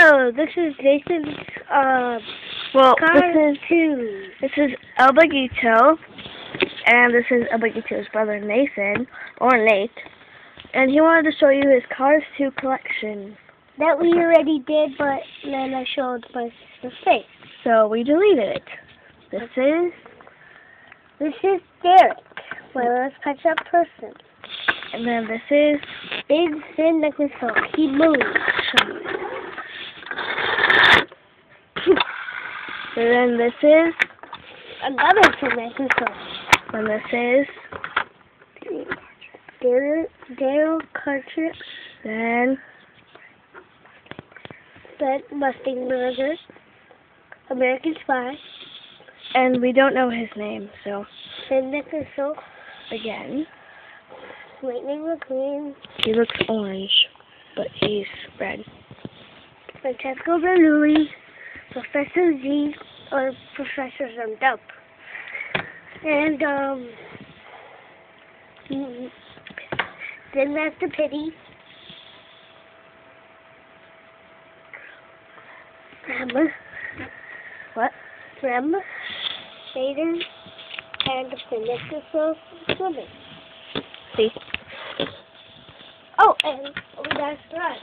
Hello, this is Nathan's uh, Well, this is two. this is El Bugito, and this is El Bugito's brother Nathan, or Nate, and he wanted to show you his Cars 2 collection. That we already did, but then I showed my sister's face. So we deleted it. This is, This is Derek, my last catch up person. and then this is, Big Sin Nicholas He moves. And then this is, Another Nicholas and this is, Daryl Daryl Carter, then, Ben Mustang Burger, American Spy, and we don't know his name, so, Sin Nicholas again, Lightning McQueen, he looks orange, but he's red. Francesco Bernoulli, Professor Z, or Professor Some Dope. And, um, then Master Pity. Rem. What? Rem. Satan. And the Finish of Swimming. See? Oh, and we got a surprise.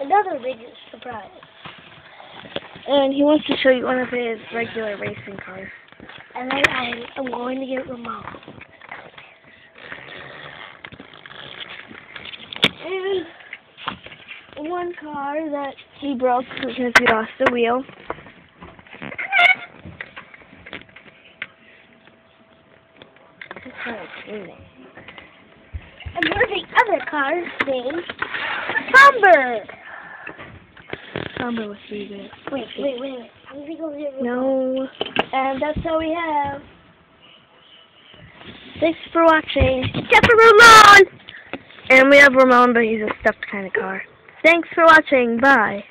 Another big surprise. And he wants to show you one of his regular racing cars. And then I, I'm going to get Ramon. And one car that he broke because he lost the wheel. That's how it's moving. And there's the other car named Songbird. Three bit. Wait, wait, wait, wait. I'm gonna go Ramon. No. And that's all we have. Thanks for watching. Except for Ramon! And we have Ramon, but he's a stuffed kind of car. Thanks for watching. Bye.